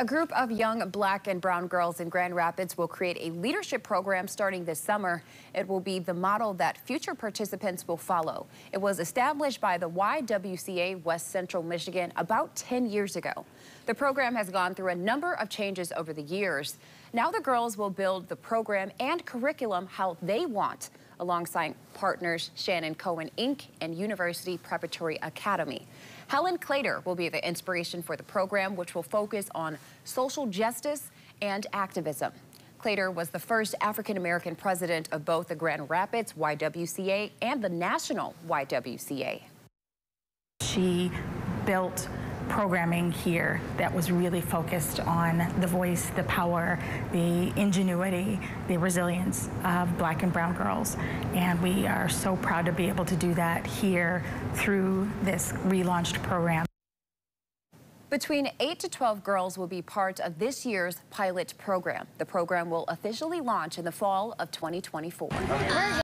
A group of young black and brown girls in Grand Rapids will create a leadership program starting this summer. It will be the model that future participants will follow. It was established by the YWCA West Central Michigan about 10 years ago. The program has gone through a number of changes over the years. Now the girls will build the program and curriculum how they want alongside partners Shannon Cohen Inc. and University Preparatory Academy. Helen Claytor will be the inspiration for the program, which will focus on social justice and activism. Claytor was the first African-American president of both the Grand Rapids YWCA and the National YWCA. She built programming here that was really focused on the voice, the power, the ingenuity, the resilience of black and brown girls. And we are so proud to be able to do that here through this relaunched program. Between 8 to 12 girls will be part of this year's pilot program. The program will officially launch in the fall of 2024.